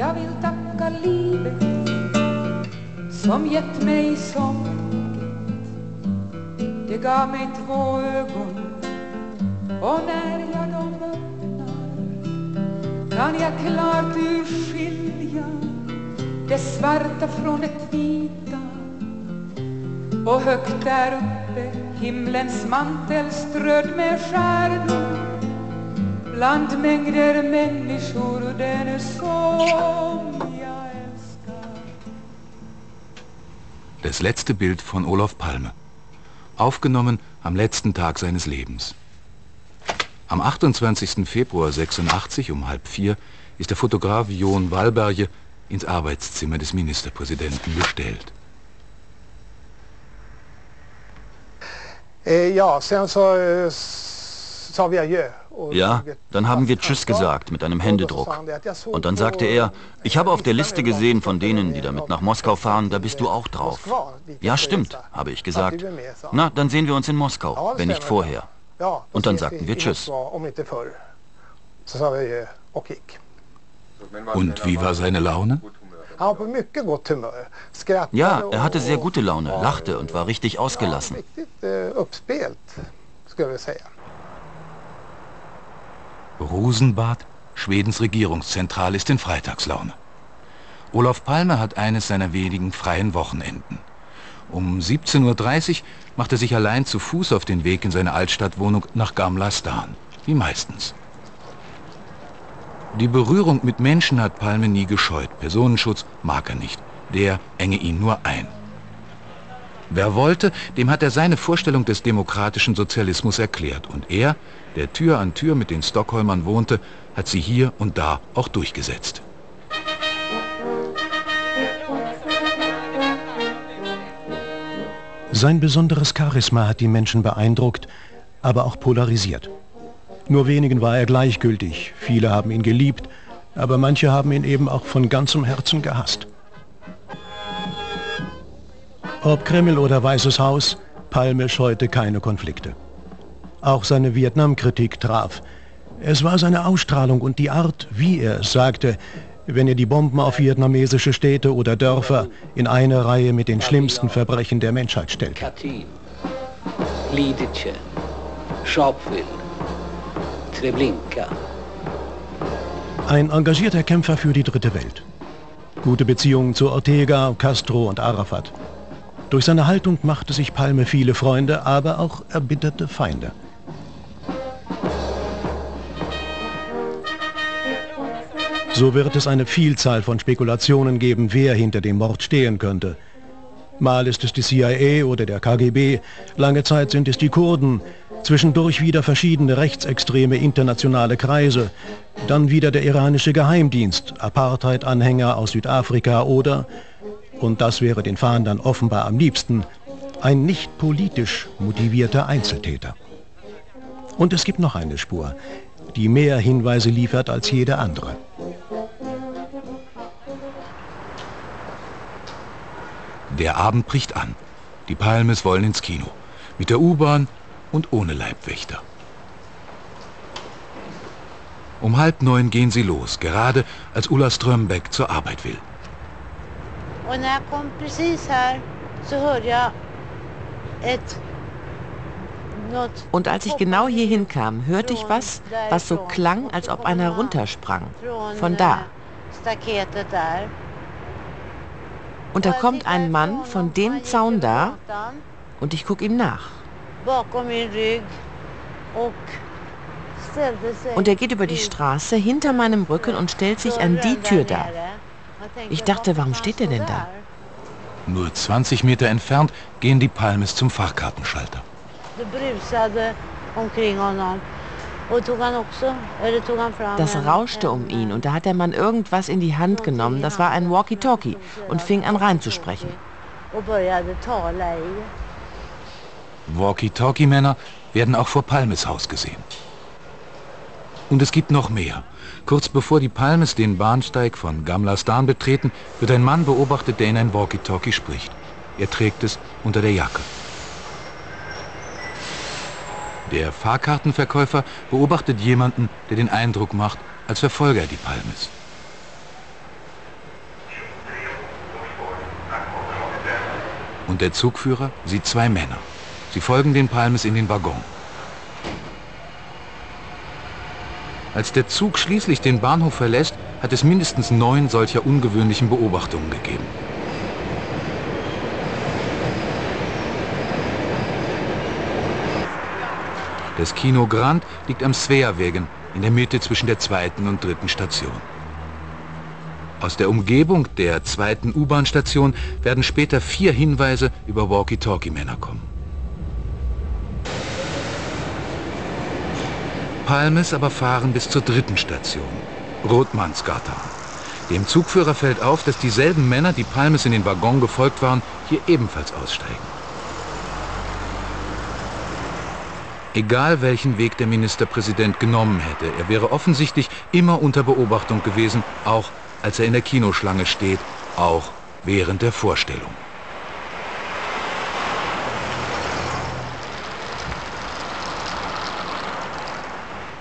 Jag vill tacka livet som gett mig sånget. Det gav mig två ögon och när jag dem öppnar kan jag klart urskilja det svarta från det vita och högt där uppe himlens mantel strödd med stjärnor bland mängder människor den som jag älskar Das letzte Bild von Olof Palme. Aufgenommen am letzten Tag seines Lebens. Am 28. Februar 86 um halb vier ist der Fotograf John Wallberge ins Arbeitszimmer des Ministerpräsidenten bestellt. Eh, Ja, sen så eh, sa vi adjö. Ja, dann haben wir Tschüss gesagt mit einem Händedruck. Und dann sagte er, ich habe auf der Liste gesehen von denen, die damit nach Moskau fahren, da bist du auch drauf. Ja, stimmt, habe ich gesagt. Na, dann sehen wir uns in Moskau, wenn nicht vorher. Und dann sagten wir Tschüss. Gick. Und wie war seine Laune? Ja, er hatte sehr gute Laune, lachte und war richtig ausgelassen. Riktigt eh, uppspelt, skulle jag vilja säga. Rosenbad, Schwedens Regierungszentrale, ist in Freitagslaune. Olof Palme hat eines seiner wenigen freien Wochenenden. Um 17.30 Uhr macht er sich allein zu Fuß auf den Weg in seine Altstadtwohnung nach Gamla Stan, wie meistens. Die Berührung mit Menschen hat Palme nie gescheut. Personenschutz mag er nicht. Der enge ihn nur ein. Wer wollte, dem hat er seine Vorstellung des demokratischen Sozialismus erklärt. Und er, der Tür an Tür mit den Stockholmern wohnte, hat sie hier und da auch durchgesetzt. Sein besonderes Charisma hat die Menschen beeindruckt, aber auch polarisiert. Nur wenigen war er gleichgültig, viele haben ihn geliebt, aber manche haben ihn eben auch von ganzem Herzen gehasst. Ob Kreml oder Weißes Haus, Palme scheute keine Konflikte. Auch seine Vietnamkritik traf. Es war seine Ausstrahlung und die Art, wie er es sagte, wenn er die Bomben auf vietnamesische Städte oder Dörfer in eine Reihe mit den schlimmsten Verbrechen der Menschheit stellte. Katyn, Lidice, Sharpeville, Treblinka. Ein engagierter Kämpfer für die dritte Welt. Gute Beziehungen zu Ortega, Castro und Arafat. Durch seine Haltung machte sich Palme viele Freunde, aber auch erbitterte Feinde. So wird es eine Vielzahl von Spekulationen geben, wer hinter dem Mord stehen könnte. Mal ist es die CIA oder der KGB, lange Zeit sind es die Kurden, zwischendurch wieder verschiedene rechtsextreme internationale Kreise, dann wieder der iranische Geheimdienst, Apartheid-Anhänger aus Südafrika oder, und das wäre den Fahndern offenbar am liebsten, ein nicht politisch motivierter Einzeltäter. Und es gibt noch eine Spur, die mehr Hinweise liefert als jede andere. Der Abend bricht an. Die Palmes wollen ins Kino. Mit der U-Bahn und ohne Leibwächter. Um halb neun gehen sie los, gerade als Ulla Strömbäck zur Arbeit will. Och när jag kom precis här så hörde jag ett... Und als ich genau hierhin kam, hörte ich was, was so klang, als ob einer runtersprang. Von da. Und da kommt ein Mann von dem Zaun da und ich gucke ihm nach. Und er geht über die Straße hinter meinem Rücken und stellt sich an die Tür da. Ich dachte, warum steht er denn da? Nur 20 Meter entfernt gehen die Palmes zum Fahrkartenschalter. Det brusade omkring honom. Das rauschte um ihn und da hat der Mann irgendwas in die Hand genommen. Das war ein Walkie-Talkie und fing an reinzusprechen. Walkie-Talkie-Männer werden auch vor Palmes Haus gesehen. Und es gibt noch mehr. Kurz bevor die Palmes den Bahnsteig von Gamla Stan betreten, wird ein Mann beobachtet, der in ein Walkie-Talkie spricht. Er trägt es unter der Jacke. Der Fahrkartenverkäufer beobachtet jemanden, der den Eindruck macht, als verfolge er die Palmes. Und der Zugführer sieht zwei Männer. Sie folgen den Palmes in den Waggon. Als der Zug schließlich den Bahnhof verlässt, hat es mindestens neun solcher ungewöhnlichen Beobachtungen gegeben. Das Kino Grand liegt am Sveawegen in der Mitte zwischen der zweiten und dritten Station. Aus der Umgebung der zweiten U-Bahn-Station werden später vier Hinweise über Walkie-Talkie-Männer kommen. Palmes aber fahren bis zur dritten Station, Rotmannsgatan. Dem Zugführer fällt auf, dass dieselben Männer, die Palmes in den Waggon gefolgt waren, hier ebenfalls aussteigen. Egal welchen Weg der Ministerpräsident genommen hätte, er wäre offensichtlich immer unter Beobachtung gewesen, auch als er in der Kinoschlange steht, auch während der Vorstellung.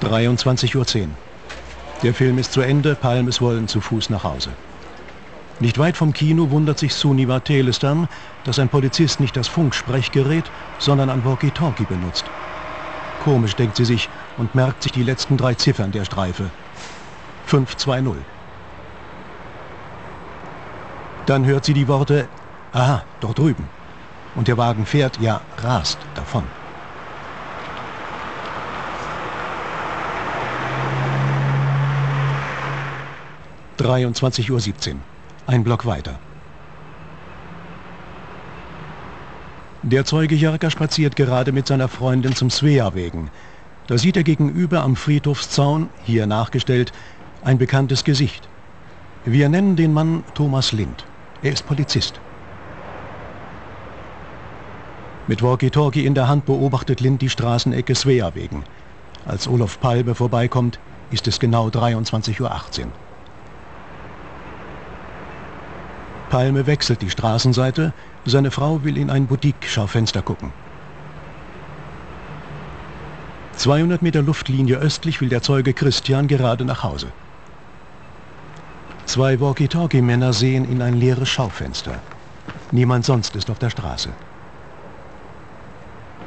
23.10 Uhr. Der Film ist zu Ende, Palmes wollen zu Fuß nach Hause. Nicht weit vom Kino wundert sich Suniva Telestan, dass ein Polizist nicht das Funksprechgerät, sondern ein Walkie-Talkie benutzt. Komisch, denkt sie sich und merkt sich die letzten drei Ziffern der Streife. 520. Dann hört sie die Worte, aha, dort drüben. Und der Wagen fährt, ja, rast davon. 23.17 Uhr. Ein Block weiter. Der Zeuge Jerka spaziert gerade mit seiner Freundin zum Svea-Wegen. Da sieht er gegenüber am Friedhofszaun, hier nachgestellt, ein bekanntes Gesicht. Wir nennen den Mann Thomas Lind. Er ist Polizist. Mit Walkie-Talkie in der Hand beobachtet Lind die Straßenecke Svea-Wegen. Als Olof Palme vorbeikommt, ist es genau 23.18 Uhr. Palme wechselt die Straßenseite. Seine Frau will in ein Boutique-Schaufenster gucken. 200 Meter Luftlinie östlich will der Zeuge Christian gerade nach Hause. Zwei Walkie-Talkie-Männer sehen in ein leeres Schaufenster. Niemand sonst ist auf der Straße.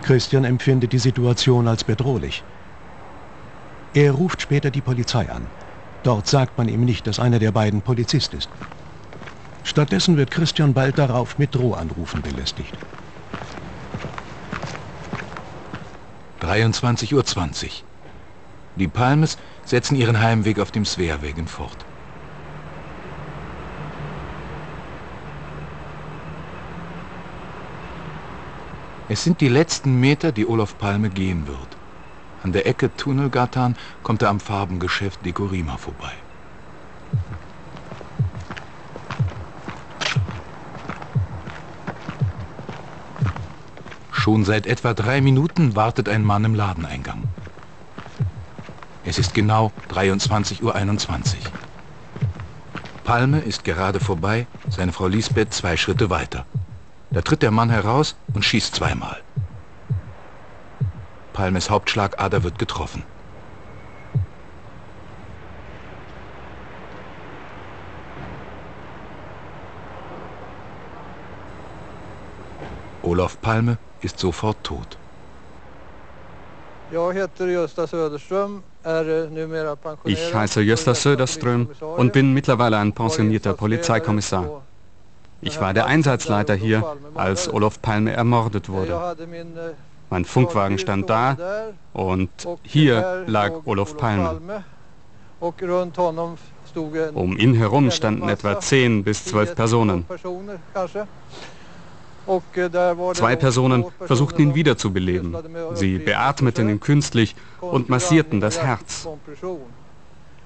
Christian empfindet die Situation als bedrohlich. Er ruft später die Polizei an. Dort sagt man ihm nicht, dass einer der beiden Polizist ist. Stattdessen wird Christian bald darauf mit Drohanrufen belästigt. 23.20 Uhr. Die Palmes setzen ihren Heimweg auf dem Sveawegen fort. Es sind die letzten Meter, die Olof Palme gehen wird. An der Ecke Tunnelgatan kommt er am Farbengeschäft Dekorima vorbei. Schon seit etwa drei Minuten wartet ein Mann im Ladeneingang. Es ist genau 23.21 Uhr. Palme ist gerade vorbei, seine Frau Lisbeth zwei Schritte weiter. Da tritt der Mann heraus und schießt zweimal. Palmes Hauptschlagader wird getroffen. Olof Palme ist sofort tot. Ich heiße Gösta Söderström und bin mittlerweile ein pensionierter Polizeikommissar. Ich war der Einsatzleiter hier, als Olof Palme ermordet wurde. Mein Funkwagen stand da und hier lag Olof Palme. Um ihn herum standen etwa 10 bis 12 Personen. Zwei Personen versuchten ihn wiederzubeleben. Sie beatmeten ihn künstlich und massierten das Herz.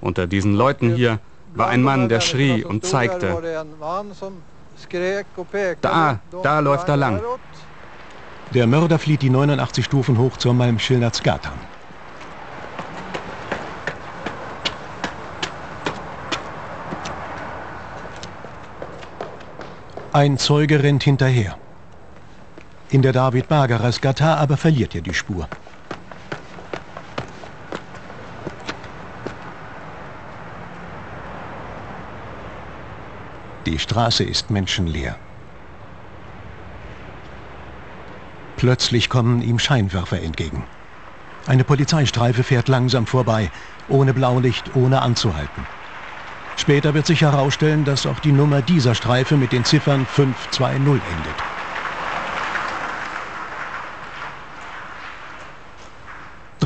Unter diesen Leuten hier war ein Mann, der schrie und zeigte. Da, da läuft er lang. Der Mörder flieht die 89 Stufen hoch zur Malmskillnadsgatan. Ein Zeuge rennt hinterher. In der David Bargeres Gata aber verliert er die Spur. Die Straße ist menschenleer. Plötzlich kommen ihm Scheinwerfer entgegen. Eine Polizeistreife fährt langsam vorbei, ohne Blaulicht, ohne anzuhalten. Später wird sich herausstellen, dass auch die Nummer dieser Streife mit den Ziffern 520 endet.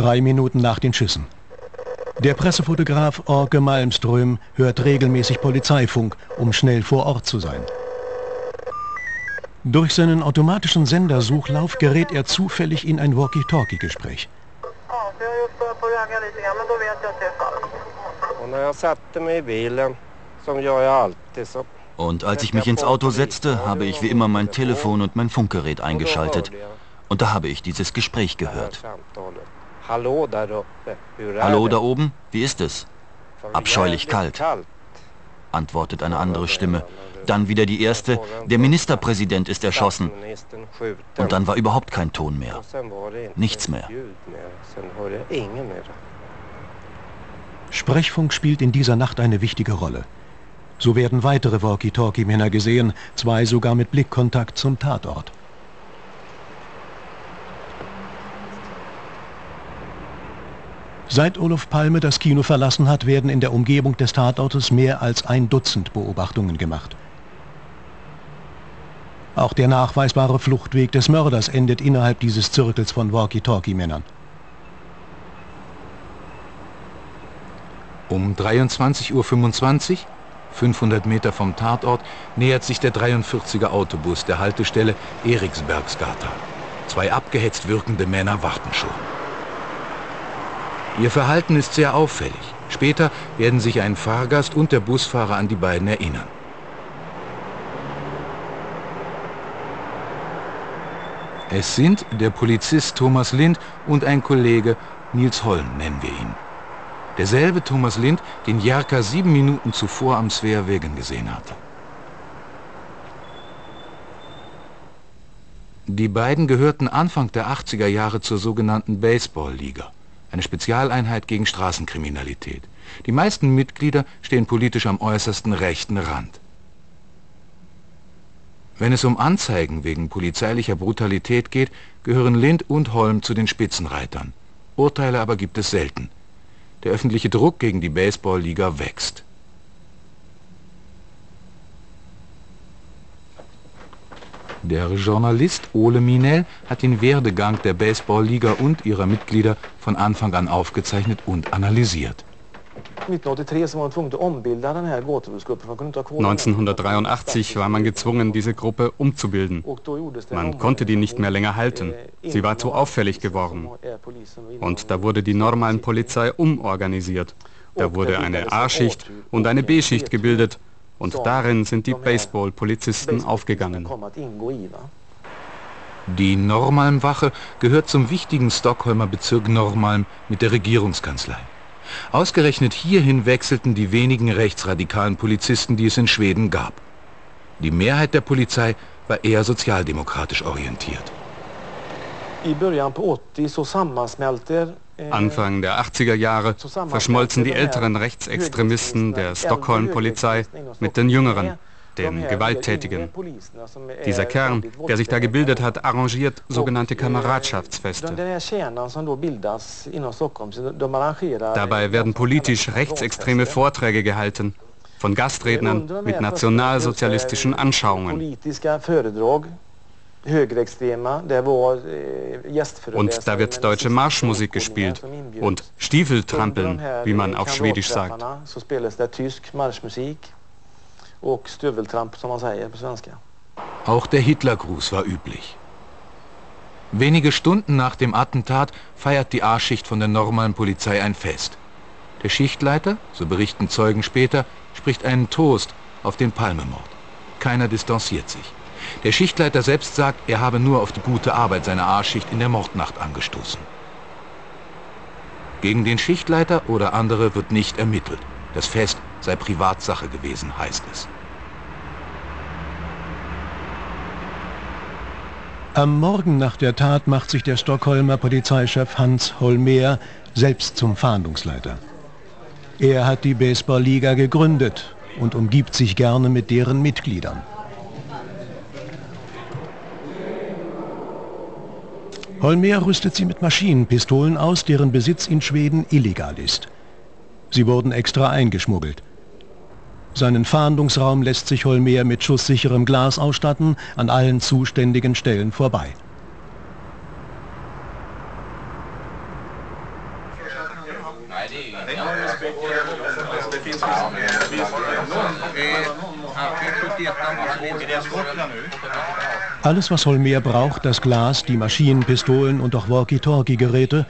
Drei Minuten nach den Schüssen. Der Pressefotograf Orke Malmström hört regelmäßig Polizeifunk, um schnell vor Ort zu sein. Durch seinen automatischen Sendersuchlauf gerät er zufällig in ein Walkie-Talkie-Gespräch. Und als ich mich ins Auto setzte, habe ich wie immer mein Telefon und mein Funkgerät eingeschaltet. Und da habe ich dieses Gespräch gehört. Hallo da oben, wie ist es? Abscheulich kalt, antwortet eine andere Stimme. Dann wieder die erste, der Ministerpräsident ist erschossen. Und dann war überhaupt kein Ton mehr. Nichts mehr. Sprechfunk spielt in dieser Nacht eine wichtige Rolle. So werden weitere Walkie-Talkie-Männer gesehen, zwei sogar mit Blickkontakt zum Tatort. Seit Olof Palme das Kino verlassen hat, werden in der Umgebung des Tatortes mehr als ein Dutzend Beobachtungen gemacht. Auch der nachweisbare Fluchtweg des Mörders endet innerhalb dieses Zirkels von Walkie-Talkie-Männern. Um 23.25 Uhr, 500 Meter vom Tatort, nähert sich der 43er Autobus der Haltestelle Eriksbergsgata. Zwei abgehetzt wirkende Männer warten schon. Ihr Verhalten ist sehr auffällig. Später werden sich ein Fahrgast und der Busfahrer an die beiden erinnern. Es sind der Polizist Thomas Lind und ein Kollege Nils Holm, nennen wir ihn. Derselbe Thomas Lind, den Jerka sieben Minuten zuvor am Sveerwegen gesehen hatte. Die beiden gehörten Anfang der 80er Jahre zur sogenannten Baseball-Liga eine Spezialeinheit gegen Straßenkriminalität. Die meisten Mitglieder stehen politisch am äußersten rechten Rand. Wenn es um Anzeigen wegen polizeilicher Brutalität geht, gehören Lind und Holm zu den Spitzenreitern. Urteile aber gibt es selten. Der öffentliche Druck gegen die Baseballliga wächst. Der Journalist Ole Minel hat den Werdegang der Baseballliga und ihrer Mitglieder von Anfang an aufgezeichnet und analysiert. 1983 war man gezwungen, diese Gruppe umzubilden. Man konnte die nicht mehr länger halten. Sie war zu auffällig geworden. Und da wurde die normalen Polizei umorganisiert. Da wurde eine A-Schicht und eine B-Schicht gebildet und darin sind die Baseball-Polizisten aufgegangen. Die Normalmwache gehört zum wichtigen Stockholmer Bezirk Normalm mit der Regierungskanzlei. Ausgerechnet hierhin wechselten die wenigen rechtsradikalen Polizisten, die es in Schweden gab. Die Mehrheit der Polizei war eher sozialdemokratisch orientiert. I början på 80 så sammansmälter Anfang der 80er Jahre verschmolzen die älteren Rechtsextremisten der Stockholm-Polizei mit den jüngeren, den Gewalttätigen. Dieser Kern, der sich da gebildet hat, arrangiert sogenannte Kameradschaftsfeste. Dabei werden politisch rechtsextreme Vorträge gehalten, von Gastrednern mit nationalsozialistischen Anschauungen. Eh, und da wird deutsche Marschmusik gespielt und Stiefeltrampeln, wie man auf Schwedisch sagt. Auch der Hitlergruß war üblich. Wenige Stunden nach dem Attentat feiert die A-Schicht von der normalen Polizei ein Fest. Der Schichtleiter, so berichten Zeugen später, spricht einen Toast auf den Palmemord. Keiner distanziert sich. Der Schichtleiter selbst sagt, er habe nur auf die gute Arbeit seiner A-Schicht in der Mordnacht angestoßen. Gegen den Schichtleiter oder andere wird nicht ermittelt. Das Fest sei Privatsache gewesen, heißt es. Am Morgen nach der Tat macht sich der Stockholmer Polizeichef Hans Holmer selbst zum Fahndungsleiter. Er hat die Baseballliga gegründet und umgibt sich gerne mit deren Mitgliedern. Holmer rüstet sie mit Maschinenpistolen aus, deren Besitz in Schweden illegal ist. Sie wurden extra eingeschmuggelt. Seinen Fahndungsraum lässt sich Holmer mit schusssicherem Glas ausstatten, an allen zuständigen Stellen vorbei. Alles, was Holmer braucht, das Glas, die Maschinenpistolen und auch Walkie-Talkie-Geräte,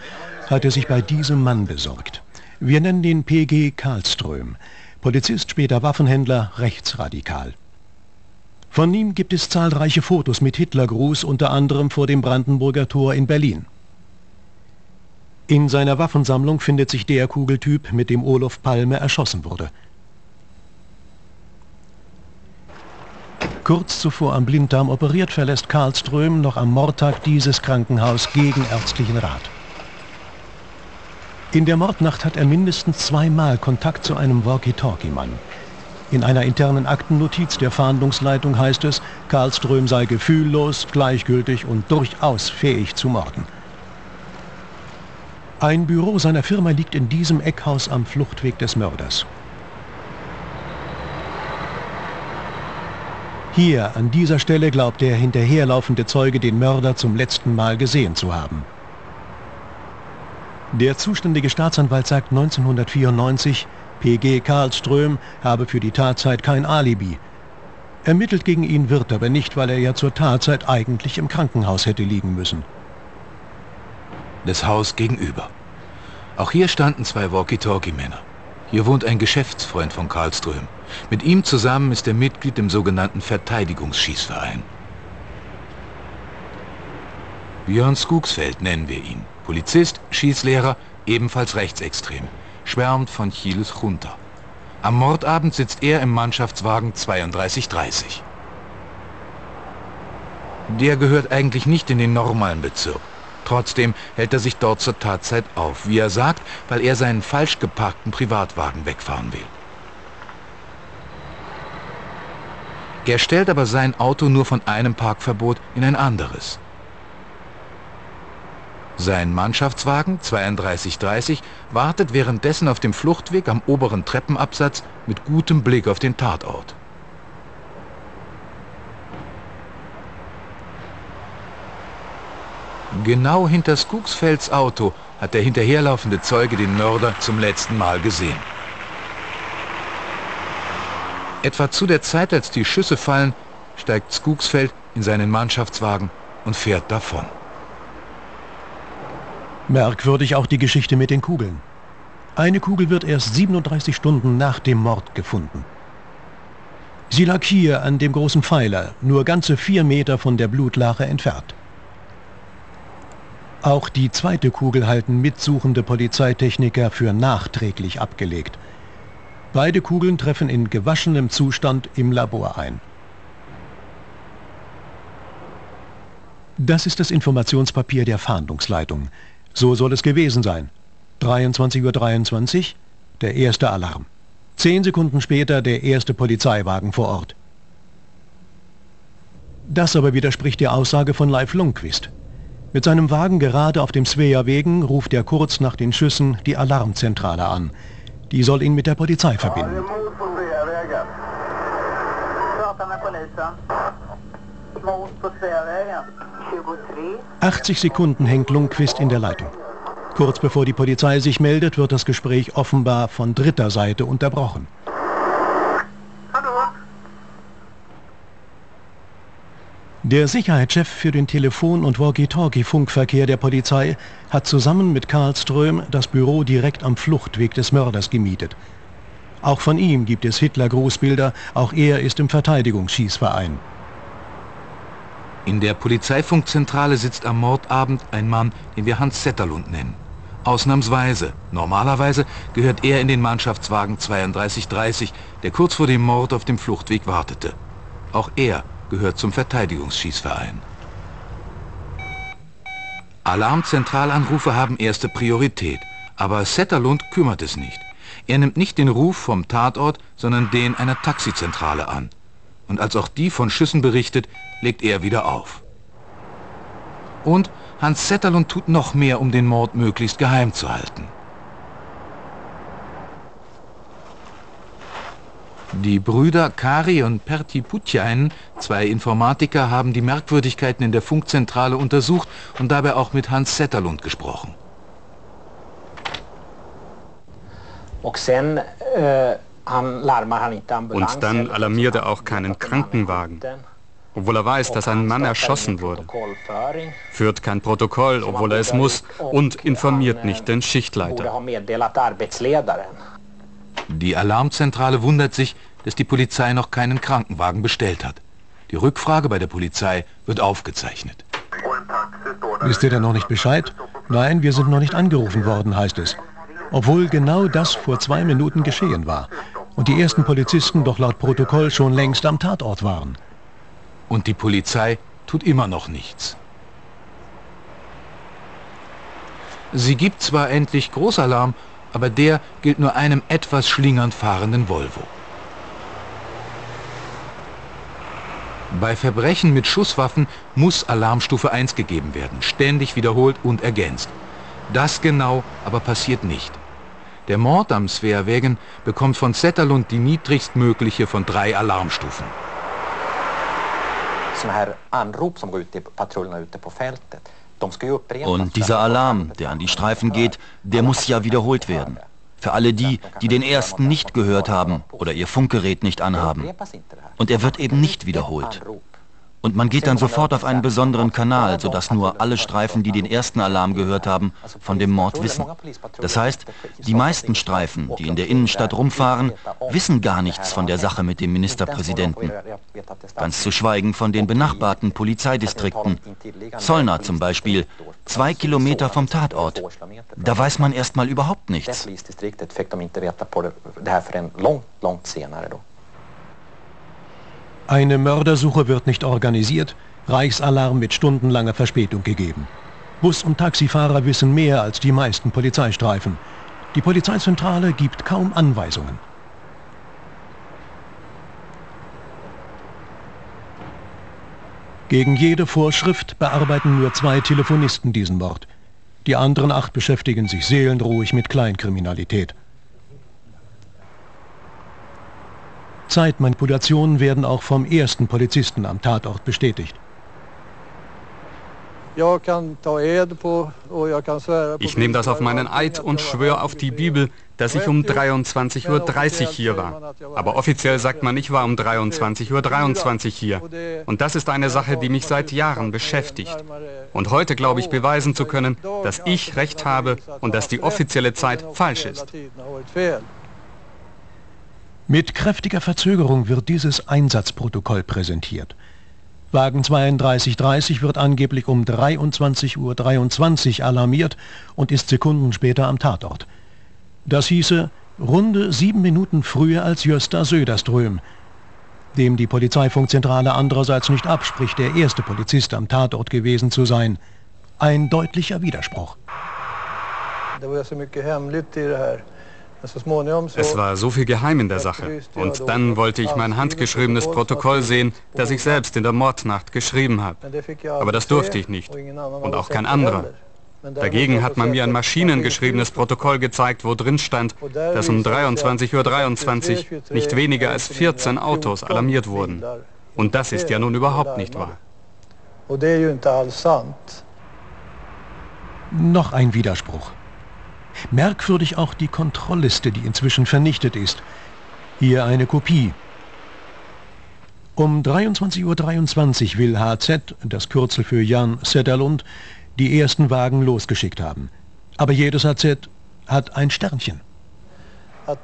hat er sich bei diesem Mann besorgt. Wir nennen ihn PG Karlström. Polizist, später Waffenhändler, rechtsradikal. Von ihm gibt es zahlreiche Fotos mit Hitlergruß, unter anderem vor dem Brandenburger Tor in Berlin. In seiner Waffensammlung findet sich der Kugeltyp, mit dem Olof Palme erschossen wurde. Kurz zuvor am Blinddarm operiert, verlässt Karlström noch am Mordtag dieses Krankenhaus gegen ärztlichen Rat. In der Mordnacht hat er mindestens zweimal Kontakt zu einem Walkie-Talkie-Mann. In einer internen Aktennotiz der Fahndungsleitung heißt es, Karlström sei gefühllos, gleichgültig und durchaus fähig zu morden. Ein Büro seiner Firma liegt in diesem Eckhaus am Fluchtweg des Mörders. Hier, an dieser Stelle, glaubt der hinterherlaufende Zeuge den Mörder zum letzten Mal gesehen zu haben. Der zuständige Staatsanwalt sagt 1994, PG Karlström habe für die Tatzeit kein Alibi. Ermittelt gegen ihn wird aber nicht, weil er ja zur Tatzeit eigentlich im Krankenhaus hätte liegen müssen. Das Haus gegenüber. Auch hier standen zwei Walkie-Talkie-Männer. Hier wohnt ein Geschäftsfreund von Karlström. Mit ihm zusammen ist er Mitglied im sogenannten Verteidigungsschießverein. Björn Skugsfeld nennen wir ihn. Polizist, Schießlehrer, ebenfalls rechtsextrem. Schwärmt von Chiles Junta. Am Mordabend sitzt er im Mannschaftswagen 3230. Der gehört eigentlich nicht in den normalen Bezirk. Trotzdem hält er sich dort zur Tatzeit auf, wie er sagt, weil er seinen falsch geparkten Privatwagen wegfahren will. Er stellt aber sein Auto nur von einem Parkverbot in ein anderes. Sein Mannschaftswagen 3230 wartet währenddessen auf dem Fluchtweg am oberen Treppenabsatz mit gutem Blick auf den Tatort. Genau hinter Skugsfelds Auto hat der hinterherlaufende Zeuge den Mörder zum letzten Mal gesehen. Etwa zu der Zeit, als die Schüsse fallen, steigt Skugsfeld in seinen Mannschaftswagen und fährt davon. Merkwürdig auch die Geschichte mit den Kugeln. Eine Kugel wird erst 37 Stunden nach dem Mord gefunden. Sie lag hier an dem großen Pfeiler, nur ganze vier Meter von der Blutlache entfernt. Auch die zweite Kugel halten mitsuchende Polizeitechniker für nachträglich abgelegt. Beide Kugeln treffen in gewaschenem Zustand im Labor ein. Das ist das Informationspapier der Fahndungsleitung. So soll es gewesen sein. 23.23 Uhr, 23, der erste Alarm. Zehn Sekunden später der erste Polizeiwagen vor Ort. Das aber widerspricht der Aussage von Leif Lundqvist. Mit seinem Wagen gerade auf dem Svea-Wegen ruft er kurz nach den Schüssen die Alarmzentrale an. Die soll ihn mit der Polizei verbinden. 80 Sekunden hängt Lundquist in der Leitung. Kurz bevor die Polizei sich meldet, wird das Gespräch offenbar von dritter Seite unterbrochen. Der Sicherheitschef für den Telefon- und Walkie-Talkie-Funkverkehr der Polizei hat zusammen mit Karl Ström das Büro direkt am Fluchtweg des Mörders gemietet. Auch von ihm gibt es Hitler-Grußbilder, auch er ist im Verteidigungsschießverein. In der Polizeifunkzentrale sitzt am Mordabend ein Mann, den wir Hans Zetterlund nennen. Ausnahmsweise. Normalerweise gehört er in den Mannschaftswagen 3230, der kurz vor dem Mord auf dem Fluchtweg wartete. Auch er gehört zum Verteidigungsschießverein. Alarmzentralanrufe haben erste Priorität, aber Setterlund kümmert es nicht. Er nimmt nicht den Ruf vom Tatort, sondern den einer Taxizentrale an. Und als auch die von Schüssen berichtet, legt er wieder auf. Und Hans Zetterlund tut noch mehr, um den Mord möglichst geheim zu halten. Die Brüder Kari und Perti Putjain, zwei Informatiker, haben die Merkwürdigkeiten in der Funkzentrale untersucht und dabei auch mit Hans Zetterlund gesprochen. Äh, und dann alarmiert er auch keinen Krankenwagen, obwohl er weiß, dass ein Mann erschossen wurde. Führt kein Protokoll, obwohl er es muss, und informiert nicht den Schichtleiter. Die Alarmzentrale wundert sich, dass die Polizei noch keinen Krankenwagen bestellt hat. Die Rückfrage bei der Polizei wird aufgezeichnet. Wisst ihr denn noch nicht Bescheid? Nein, wir sind noch nicht angerufen worden, heißt es. Obwohl genau das vor zwei Minuten geschehen war und die ersten Polizisten doch laut Protokoll schon längst am Tatort waren. Und die Polizei tut immer noch nichts. Sie gibt zwar endlich Großalarm, aber der gilt nur einem etwas schlingernd fahrenden Volvo. Bei Verbrechen mit Schusswaffen muss Alarmstufe 1 gegeben werden, ständig wiederholt und ergänzt. Das genau aber passiert nicht. Der Mord am Sveavägen bekommt von Zetterlund die niedrigstmögliche von drei Alarmstufen. Und dieser Alarm, der an die Streifen geht, der muss ja wiederholt werden. Für alle die, die den ersten nicht gehört haben oder ihr Funkgerät nicht anhaben. Und er wird eben nicht wiederholt. Und man geht dann sofort auf einen besonderen Kanal, sodass nur alle Streifen, die den ersten Alarm gehört haben, von dem Mord wissen. Das heißt, die meisten Streifen, die in der Innenstadt rumfahren, wissen gar nichts von der Sache mit dem Ministerpräsidenten. Ganz zu schweigen von den benachbarten Polizeidistrikten. Zollner zum Beispiel, zwei Kilometer vom Tatort. Da weiß man erstmal überhaupt nichts. Eine Mördersuche wird nicht organisiert, Reichsalarm mit stundenlanger Verspätung gegeben. Bus- und Taxifahrer wissen mehr als die meisten Polizeistreifen. Die Polizeizentrale gibt kaum Anweisungen. Gegen jede Vorschrift bearbeiten nur zwei Telefonisten diesen Mord. Die anderen acht beschäftigen sich seelenruhig mit Kleinkriminalität. Zeitmanipulationen werden auch vom ersten Polizisten am Tatort bestätigt. Ich nehme das auf meinen Eid und schwöre auf die Bibel, dass ich um 23.30 Uhr hier war. Aber offiziell sagt man, ich war um 23.23 Uhr 23 hier. Und das ist eine Sache, die mich seit Jahren beschäftigt. Und heute glaube ich beweisen zu können, dass ich recht habe und dass die offizielle Zeit falsch ist. Mit kräftiger Verzögerung wird dieses Einsatzprotokoll präsentiert. Wagen 3230 wird angeblich um 23.23 Uhr 23 alarmiert und ist Sekunden später am Tatort. Das hieße runde sieben Minuten früher als Gösta Söderström, dem die Polizeifunkzentrale andererseits nicht abspricht, der erste Polizist am Tatort gewesen zu sein. Ein deutlicher Widerspruch. Da war so mycket hemligt det. Es war so viel geheim in der Sache. Und dann wollte ich mein handgeschriebenes Protokoll sehen, das ich selbst in der Mordnacht geschrieben habe. Aber das durfte ich nicht. Und auch kein anderer. Dagegen hat man mir ein maschinengeschriebenes Protokoll gezeigt, wo drin stand, dass um 23.23 Uhr 23 nicht weniger als 14 Autos alarmiert wurden. Und das ist ja nun überhaupt nicht wahr. Noch ein Widerspruch. Merkwürdig auch die Kontrollliste, die inzwischen vernichtet ist. Hier eine Kopie. Um 23.23 Uhr 23 will HZ, das Kürzel für Jan Zetterlund, die ersten Wagen losgeschickt haben. Aber jedes HZ hat ein Sternchen.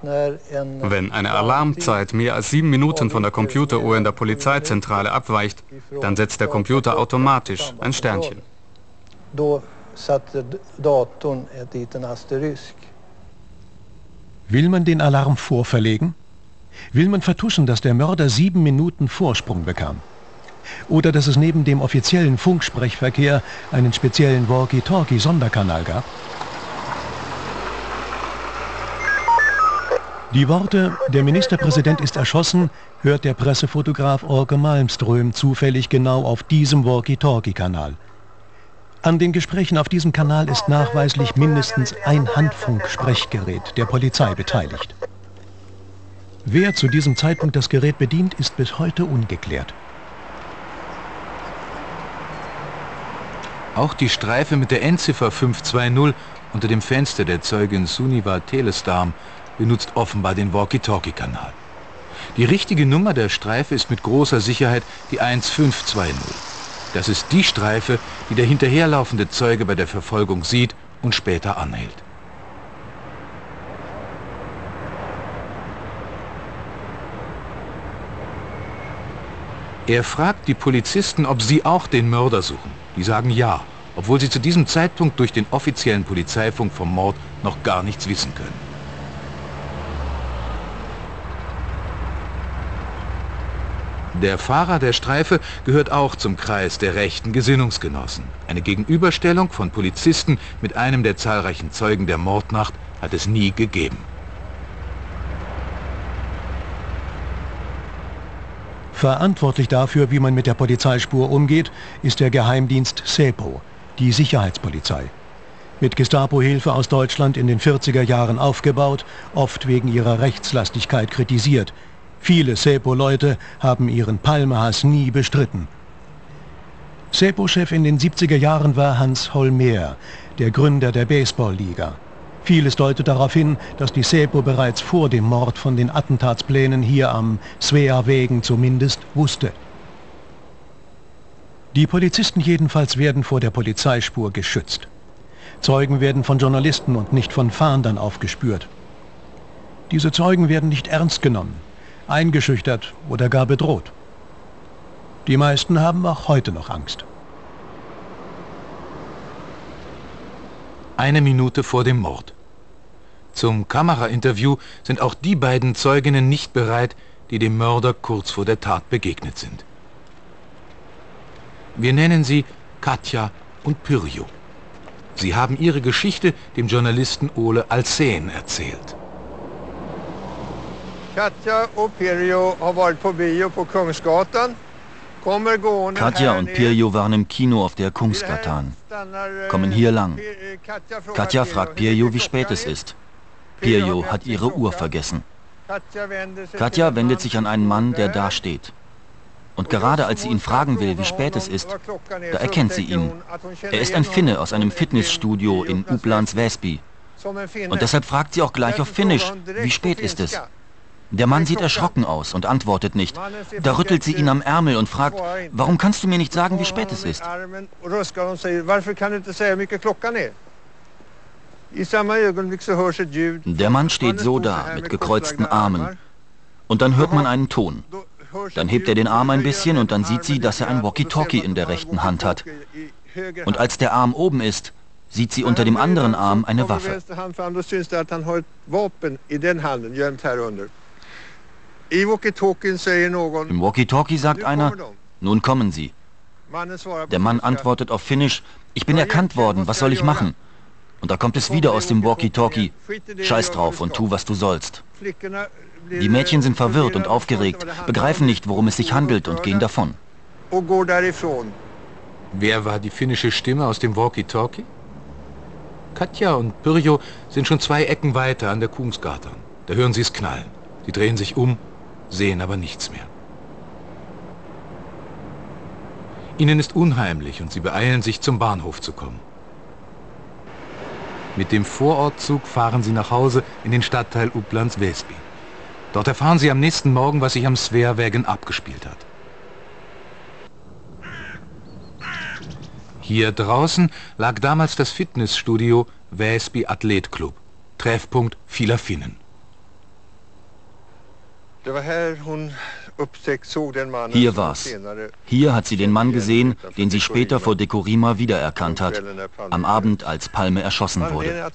Wenn eine Alarmzeit mehr als sieben Minuten von der Computeruhr in der Polizeizentrale abweicht, dann setzt der Computer automatisch ein Sternchen satte datorn dit en asterisk. Will man den Alarm vorverlegen? Will man vertuschen, dass der Mörder sieben Minuten Vorsprung bekam? Oder dass es neben dem offiziellen Funksprechverkehr einen speziellen Walkie-Talkie-Sonderkanal gab? Die Worte, der Ministerpräsident ist erschossen, hört der Pressefotograf Orke Malmström zufällig genau auf diesem Walkie-Talkie-Kanal. An den Gesprächen auf diesem Kanal ist nachweislich mindestens ein Handfunk-Sprechgerät der Polizei beteiligt. Wer zu diesem Zeitpunkt das Gerät bedient, ist bis heute ungeklärt. Auch die Streife mit der Endziffer 520 unter dem Fenster der Zeugin Suniva Telestarm benutzt offenbar den Walkie-Talkie-Kanal. Die richtige Nummer der Streife ist mit großer Sicherheit die 1520. Das ist die Streife, die der hinterherlaufende Zeuge bei der Verfolgung sieht und später anhält. Er fragt die Polizisten, ob sie auch den Mörder suchen. Die sagen ja, obwohl sie zu diesem Zeitpunkt durch den offiziellen Polizeifunk vom Mord noch gar nichts wissen können. Der Fahrer der Streife gehört auch zum Kreis der rechten Gesinnungsgenossen. Eine Gegenüberstellung von Polizisten mit einem der zahlreichen Zeugen der Mordnacht hat es nie gegeben. Verantwortlich dafür, wie man mit der Polizeispur umgeht, ist der Geheimdienst SEPO, die Sicherheitspolizei. Mit Gestapo-Hilfe aus Deutschland in den 40er Jahren aufgebaut, oft wegen ihrer Rechtslastigkeit kritisiert, Viele Sepo-Leute haben ihren Palmehass nie bestritten. Sepo-Chef in den 70er Jahren war Hans Holmer, der Gründer der Baseball-Liga. Vieles deutet darauf hin, dass die Sepo bereits vor dem Mord von den Attentatsplänen hier am Svea-Wegen zumindest wusste. Die Polizisten jedenfalls werden vor der Polizeispur geschützt. Zeugen werden von Journalisten und nicht von Fahndern aufgespürt. Diese Zeugen werden nicht ernst genommen eingeschüchtert oder gar bedroht. Die meisten haben auch heute noch Angst. Eine Minute vor dem Mord. Zum Kamerainterview sind auch die beiden Zeuginnen nicht bereit, die dem Mörder kurz vor der Tat begegnet sind. Wir nennen sie Katja und Pyrjo. Sie haben ihre Geschichte dem Journalisten Ole Alsen erzählt. Katja und Pirjo har varit på bio på Kungsgatan. Katja und Pirjo waren im Kino auf der Kungsgatan, kommen hier lang. Katja fragt Pirjo, wie spät es ist. Pirjo hat ihre Uhr vergessen. Katja wendet sich an einen Mann, der da steht. Und gerade als sie ihn fragen will, wie spät es ist, da erkennt sie ihn. Er ist ein Finne aus einem Fitnessstudio in Uplands Väsby. Und deshalb fragt sie auch gleich auf Finnisch, wie spät ist es? Der Mann sieht erschrocken aus und antwortet nicht. Da rüttelt sie ihn am Ärmel und fragt, warum kannst du mir nicht sagen, wie spät es ist? Der Mann steht so da, mit gekreuzten Armen. Und dann hört man einen Ton. Dann hebt er den Arm ein bisschen und dann sieht sie, dass er ein Walkie-Talkie in der rechten Hand hat. Und als der Arm oben ist, sieht sie unter dem anderen Arm eine Waffe. Im Walkie-Talkie sagt einer, nun kommen Sie. Der Mann antwortet auf Finnisch, ich bin erkannt worden, was soll ich machen? Und da kommt es wieder aus dem Walkie-Talkie, scheiß drauf und tu, was du sollst. Die Mädchen sind verwirrt und aufgeregt, begreifen nicht, worum es sich handelt und gehen davon. Wer war die finnische Stimme aus dem Walkie-Talkie? Katja und Pyrjo sind schon zwei Ecken weiter an der Kungsgatan. Da hören sie es knallen. Sie drehen sich um sehen aber nichts mehr. Ihnen ist unheimlich und sie beeilen sich, zum Bahnhof zu kommen. Mit dem Vorortzug fahren sie nach Hause in den Stadtteil Uplands Vesby. Dort erfahren sie am nächsten Morgen, was sich am Sveavägen abgespielt hat. Hier draußen lag damals das Fitnessstudio Väsby Athletclub, Treffpunkt vieler Finnen. Hier war's. Hier hat sie den Mann gesehen, den sie später vor Dekorima wiedererkannt hat, am Abend, als Palme erschossen wurde.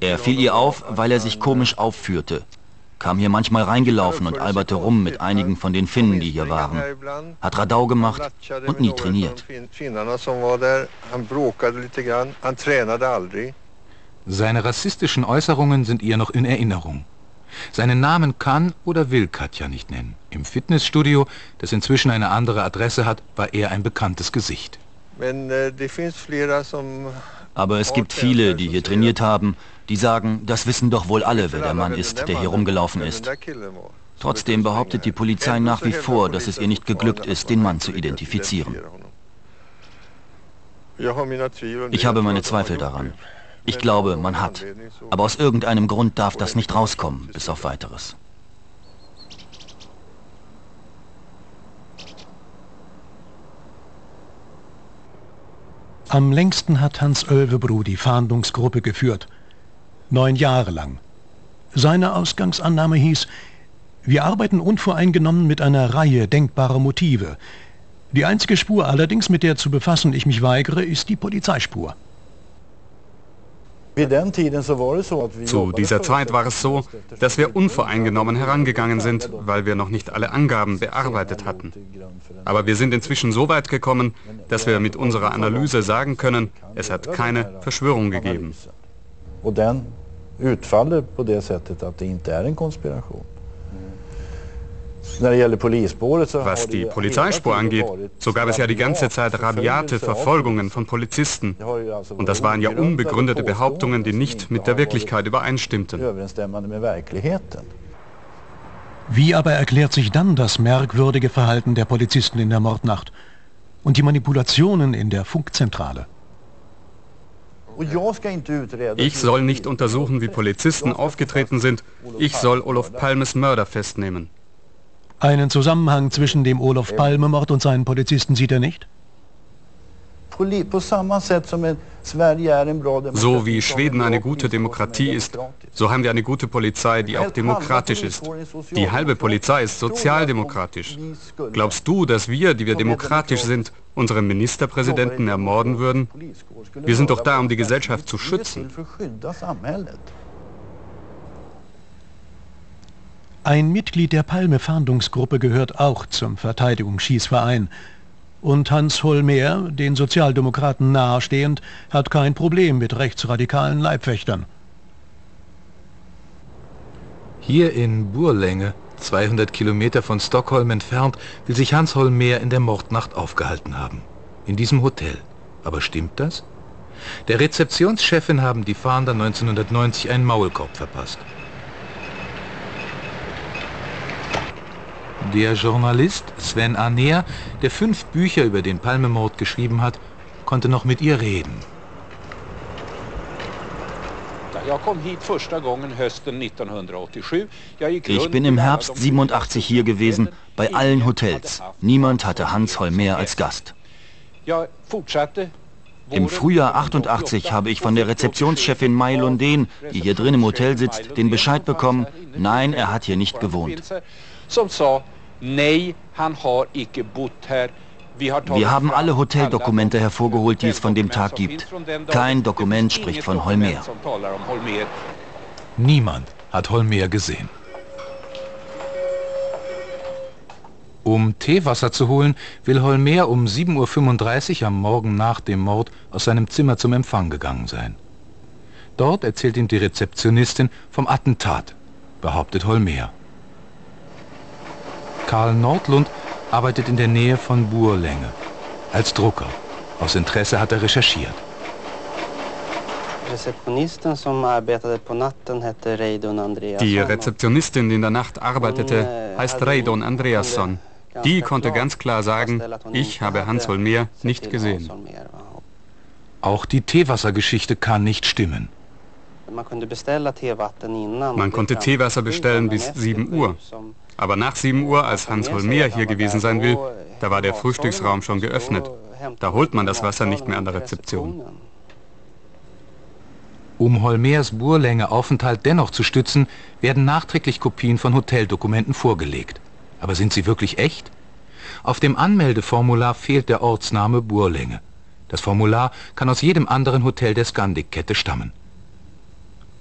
Er fiel ihr auf, weil er sich komisch aufführte, kam hier manchmal reingelaufen und alberte rum mit einigen von den Finnen, die hier waren, hat Radau gemacht und nie trainiert. Seine rassistischen Äußerungen sind ihr noch in Erinnerung. Seinen Namen kann oder will Katja nicht nennen. Im Fitnessstudio, das inzwischen eine andere Adresse hat, war er ein bekanntes Gesicht. Aber es gibt viele, die hier trainiert haben, die sagen, das wissen doch wohl alle, wer der Mann ist, der hier rumgelaufen ist. Trotzdem behauptet die Polizei nach wie vor, dass es ihr nicht geglückt ist, den Mann zu identifizieren. Ich habe meine Zweifel daran. Ich glaube, man hat. Aber aus irgendeinem Grund darf das nicht rauskommen, bis auf weiteres. Am längsten hat Hans Oelvebro die Fahndungsgruppe geführt. Neun Jahre lang. Seine Ausgangsannahme hieß, wir arbeiten unvoreingenommen mit einer Reihe denkbarer Motive. Die einzige Spur allerdings, mit der zu befassen ich mich weigere, ist die Polizeispur. Zu dieser Zeit war es so, dass wir unvoreingenommen herangegangen sind, weil wir noch nicht alle Angaben bearbeitet hatten. Aber wir sind inzwischen so weit gekommen, dass wir mit unserer Analyse sagen können, es hat keine Verschwörung gegeben. Was die Polizeispur angeht, so gab es ja die ganze Zeit rabiate Verfolgungen von Polizisten. Und das waren ja unbegründete Behauptungen, die nicht mit der Wirklichkeit übereinstimmten. Wie aber erklärt sich dann das merkwürdige Verhalten der Polizisten in der Mordnacht und die Manipulationen in der Funkzentrale? Ich soll nicht untersuchen, wie Polizisten aufgetreten sind. Ich soll Olof Palmes Mörder festnehmen. Einen Zusammenhang zwischen dem Olof Palme-Mord und seinen Polizisten sieht er nicht? So wie Schweden eine gute Demokratie ist, so haben wir eine gute Polizei, die auch demokratisch ist. Die halbe Polizei ist sozialdemokratisch. Glaubst du, dass wir, die wir demokratisch sind, unseren Ministerpräsidenten ermorden würden? Wir sind doch da, um die Gesellschaft zu schützen. Ein Mitglied der Palme-Fahndungsgruppe gehört auch zum Verteidigungsschießverein. Und Hans Holmer, den Sozialdemokraten nahestehend, hat kein Problem mit rechtsradikalen Leibwächtern. Hier in Burlänge, 200 Kilometer von Stockholm entfernt, will sich Hans Holmer in der Mordnacht aufgehalten haben. In diesem Hotel. Aber stimmt das? Der Rezeptionschefin haben die Fahnder 1990 einen Maulkorb verpasst. Der Journalist Sven Aner, der fünf Bücher über den Palmemord geschrieben hat, konnte noch mit ihr reden. Ich bin im Herbst 87 hier gewesen, bei allen Hotels. Niemand hatte Hans Holmer als Gast. Im Frühjahr 88 habe ich von der Rezeptionschefin Mai Lundén, die hier drin im Hotel sitzt, den Bescheid bekommen, nein, er hat hier nicht gewohnt. Wir haben alle Hoteldokumente hervorgeholt, die es von dem Tag gibt. Kein Dokument spricht von Holmer. Niemand hat Holmer gesehen. Um Teewasser zu holen, will Holmer um 7.35 Uhr am Morgen nach dem Mord aus seinem Zimmer zum Empfang gegangen sein. Dort erzählt ihm die Rezeptionistin vom Attentat, behauptet Holmer. Karl Nordlund arbeitet in der Nähe von Burlänge als Drucker. Aus Interesse hat er recherchiert. Die Rezeptionistin, die in der Nacht arbeitete, heißt Reidon Andreasson. Die konnte ganz klar sagen, ich habe Hans Holmer nicht gesehen. Auch die Teewassergeschichte kann nicht stimmen. Man konnte Teewasser bestellen bis 7 Uhr. Aber nach 7 Uhr, als Hans Holmer hier gewesen sein will, da war der Frühstücksraum schon geöffnet. Da holt man das Wasser nicht mehr an der Rezeption. Um Holmers Burlänge Aufenthalt dennoch zu stützen, werden nachträglich Kopien von Hoteldokumenten vorgelegt. Aber sind sie wirklich echt? Auf dem Anmeldeformular fehlt der Ortsname Burlänge. Das Formular kann aus jedem anderen Hotel der Scandic-Kette stammen.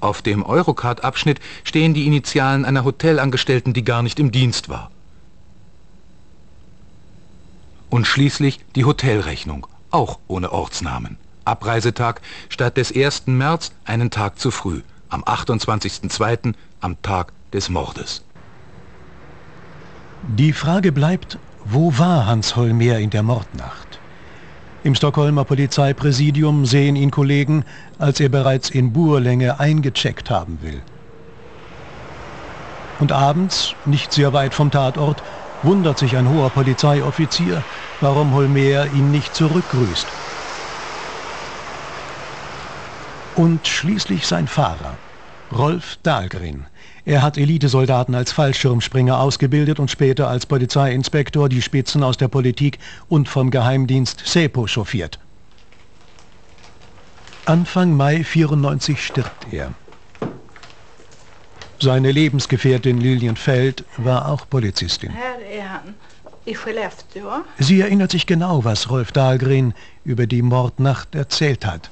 Auf dem Eurocard-Abschnitt stehen die Initialen einer Hotelangestellten, die gar nicht im Dienst war. Und schließlich die Hotelrechnung, auch ohne Ortsnamen. Abreisetag statt des 1. März einen Tag zu früh, am 28.02., am Tag des Mordes. Die Frage bleibt, wo war Hans Holmer in der Mordnacht? Im Stockholmer Polizeipräsidium sehen ihn Kollegen, als er bereits in Burlänge eingecheckt haben will. Und abends, nicht sehr weit vom Tatort, wundert sich ein hoher Polizeioffizier, warum Holmer ihn nicht zurückgrüßt. Und schließlich sein Fahrer, Rolf Dahlgren. Er hat Elitesoldaten als Fallschirmspringer ausgebildet und später als Polizeiinspektor die Spitzen aus der Politik und vom Geheimdienst SEPO chauffiert. Anfang Mai 94 stirbt er. Seine Lebensgefährtin Lilian Feld war auch Polizistin. Sie erinnert sich genau, was Rolf Dahlgren über die Mordnacht erzählt hat.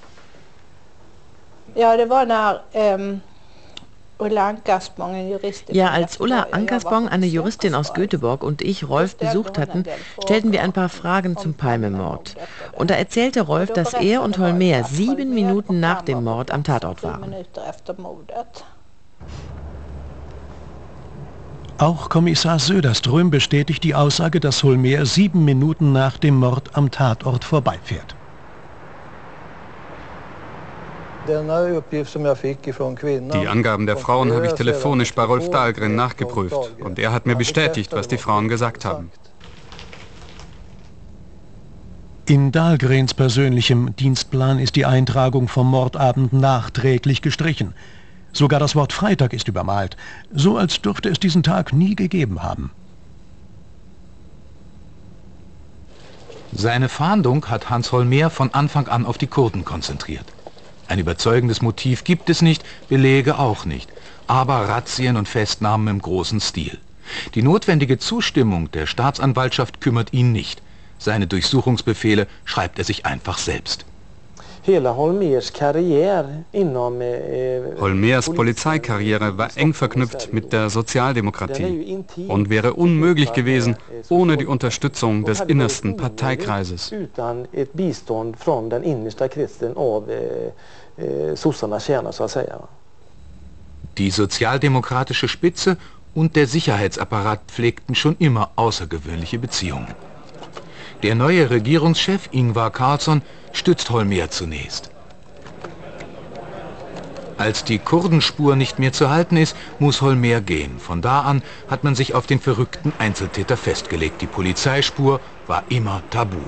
Ja, das war nach ähm, ja, als Ulla Ankersbong, eine Juristin aus Göteborg, und ich Rolf besucht hatten, stellten wir ein paar Fragen zum Palmemord. Und da erzählte Rolf, dass er und Holmer sieben Minuten nach dem Mord am Tatort waren. Auch Kommissar Söderström bestätigt die Aussage, dass Holmer sieben Minuten nach dem Mord am Tatort vorbeifährt. Die Angaben der Frauen habe ich telefonisch bei Rolf Dahlgren nachgeprüft und er hat mir bestätigt, was die Frauen gesagt haben. In Dahlgrens persönlichem Dienstplan ist die Eintragung vom Mordabend nachträglich gestrichen. Sogar das Wort Freitag ist übermalt, so als dürfte es diesen Tag nie gegeben haben. Seine Fahndung hat Hans Holmer von Anfang an auf die Kurden konzentriert. Ein überzeugendes Motiv gibt es nicht, Belege auch nicht, aber Razzien und Festnahmen im großen Stil. Die notwendige Zustimmung der Staatsanwaltschaft kümmert ihn nicht. Seine Durchsuchungsbefehle schreibt er sich einfach selbst. Holmers Polizeikarriere war eng verknüpft mit der Sozialdemokratie und wäre unmöglich gewesen ohne die Unterstützung des innersten Parteikreises. Die sozialdemokratische Spitze und der Sicherheitsapparat pflegten schon immer außergewöhnliche Beziehungen. Der neue Regierungschef Ingvar Carlsson stützt Holmer zunächst. Als die Kurdenspur nicht mehr zu halten ist, muss Holmer gehen. Von da an hat man sich auf den verrückten Einzeltäter festgelegt. Die Polizeispur war immer tabu.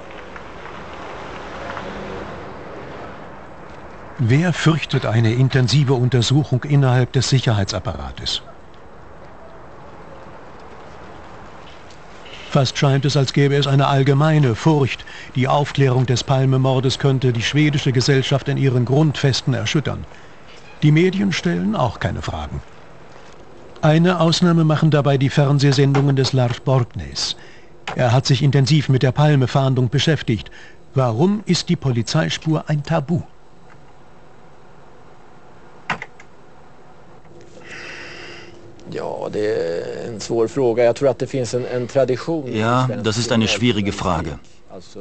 Wer fürchtet eine intensive Untersuchung innerhalb des Sicherheitsapparates? Fast scheint es, als gäbe es eine allgemeine Furcht. Die Aufklärung des Palmemordes könnte die schwedische Gesellschaft in ihren Grundfesten erschüttern. Die Medien stellen auch keine Fragen. Eine Ausnahme machen dabei die Fernsehsendungen des Lars Borgnes. Er hat sich intensiv mit der Palmefahndung beschäftigt. Warum ist die Polizeispur ein Tabu? Ja, das ist eine schwierige Frage.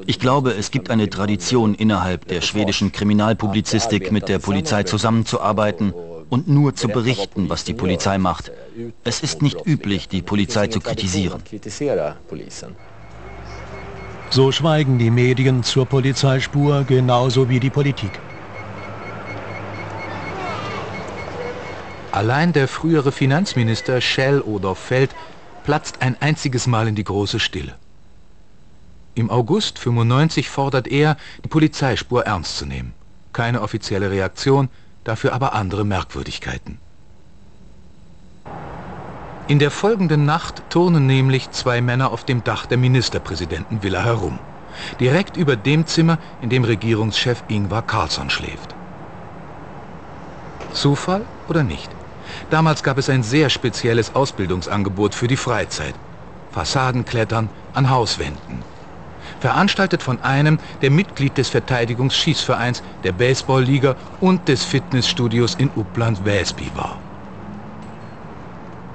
Ich glaube, es gibt eine Tradition innerhalb der schwedischen Kriminalpublizistik, mit der Polizei zusammenzuarbeiten und nur zu berichten, was die Polizei macht. Es ist nicht üblich, die Polizei zu kritisieren. So schweigen die Medien zur Polizeispur genauso wie die Politik. Allein der frühere Finanzminister Schell oder Feld platzt ein einziges Mal in die große Stille. Im August 95 fordert er, die Polizeispur ernst zu nehmen. Keine offizielle Reaktion, dafür aber andere Merkwürdigkeiten. In der folgenden Nacht turnen nämlich zwei Männer auf dem Dach der Ministerpräsidentenvilla herum. Direkt über dem Zimmer, in dem Regierungschef Ingvar Carlsson schläft. Zufall oder nicht? Damals gab es ein sehr spezielles Ausbildungsangebot für die Freizeit. Fassadenklettern an Hauswänden. Veranstaltet von einem, der Mitglied des Verteidigungsschießvereins, der Baseballliga und des Fitnessstudios in Uppland Väsby war.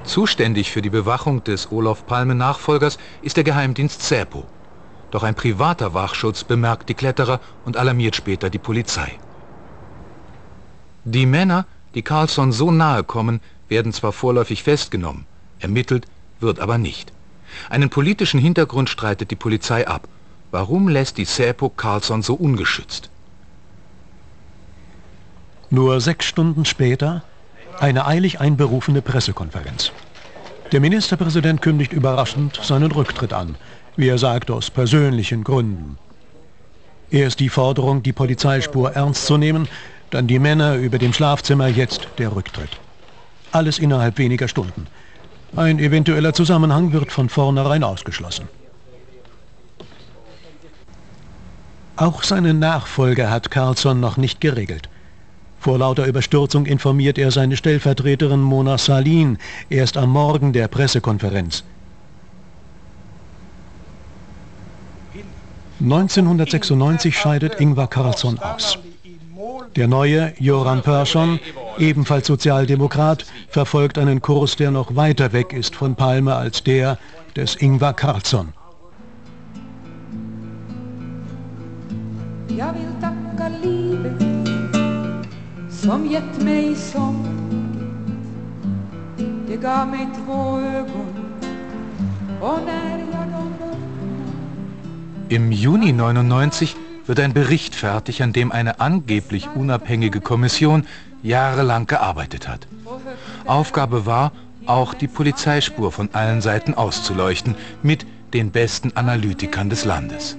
Zuständig für die Bewachung des Olof Palme-Nachfolgers ist der Geheimdienst SÄPO. Doch ein privater Wachschutz bemerkt die Kletterer und alarmiert später die Polizei. Die Männer die Carlsson so nahe kommen, werden zwar vorläufig festgenommen, ermittelt wird aber nicht. Einen politischen Hintergrund streitet die Polizei ab. Warum lässt die Säpo Carlsson so ungeschützt? Nur sechs Stunden später eine eilig einberufene Pressekonferenz. Der Ministerpräsident kündigt überraschend seinen Rücktritt an, wie er sagt, aus persönlichen Gründen. Erst die Forderung, die Polizeispur ernst zu nehmen, dann die Männer über dem Schlafzimmer, jetzt der Rücktritt. Alles innerhalb weniger Stunden. Ein eventueller Zusammenhang wird von vornherein ausgeschlossen. Auch seinen Nachfolger hat Carlsson noch nicht geregelt. Vor lauter Überstürzung informiert er seine Stellvertreterin Mona Salin erst am Morgen der Pressekonferenz. 1996 scheidet Ingvar Carlsson aus. Der neue Joran Persson, ebenfalls Sozialdemokrat, verfolgt einen Kurs, der noch weiter weg ist von Palme als der des Ingvar Carlsson. Jag vill tacka livet som gett mig sång Det gav mig två ögon och när jag dem Im Juni 99 wird ein Bericht fertig, an dem eine angeblich unabhängige Kommission jahrelang gearbeitet hat. Aufgabe war, auch die Polizeispur von allen Seiten auszuleuchten, mit den besten Analytikern des Landes.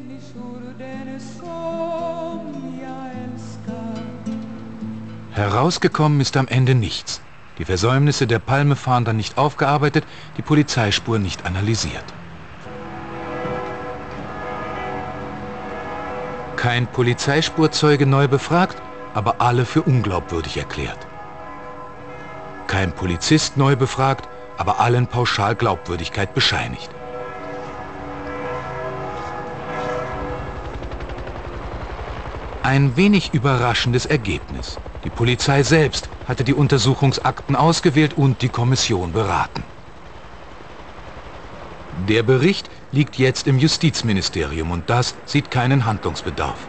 Herausgekommen ist am Ende nichts. Die Versäumnisse der Palmefahnder nicht aufgearbeitet, die Polizeispur nicht analysiert. Kein Polizeispurzeuge neu befragt, aber alle für unglaubwürdig erklärt. Kein Polizist neu befragt, aber allen pauschal Glaubwürdigkeit bescheinigt. Ein wenig überraschendes Ergebnis. Die Polizei selbst hatte die Untersuchungsakten ausgewählt und die Kommission beraten. Der Bericht liegt jetzt im Justizministerium und das sieht keinen Handlungsbedarf.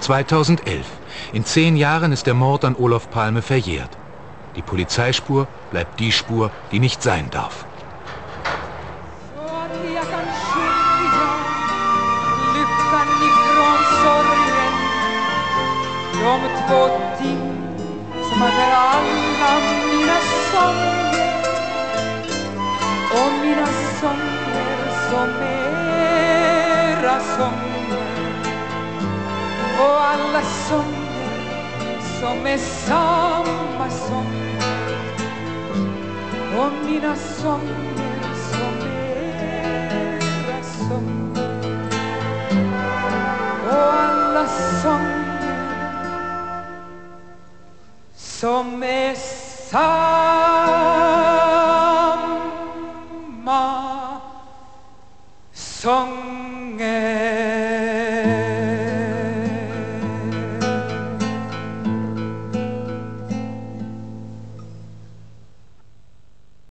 2011. In zehn Jahren ist der Mord an Olof Palme verjährt. Die Polizeispur bleibt die Spur, die nicht sein darf. De två ting som mina mina era sånger och alla sånger som är samma sånger och mina sånger som era sånger och alla sånger som är samma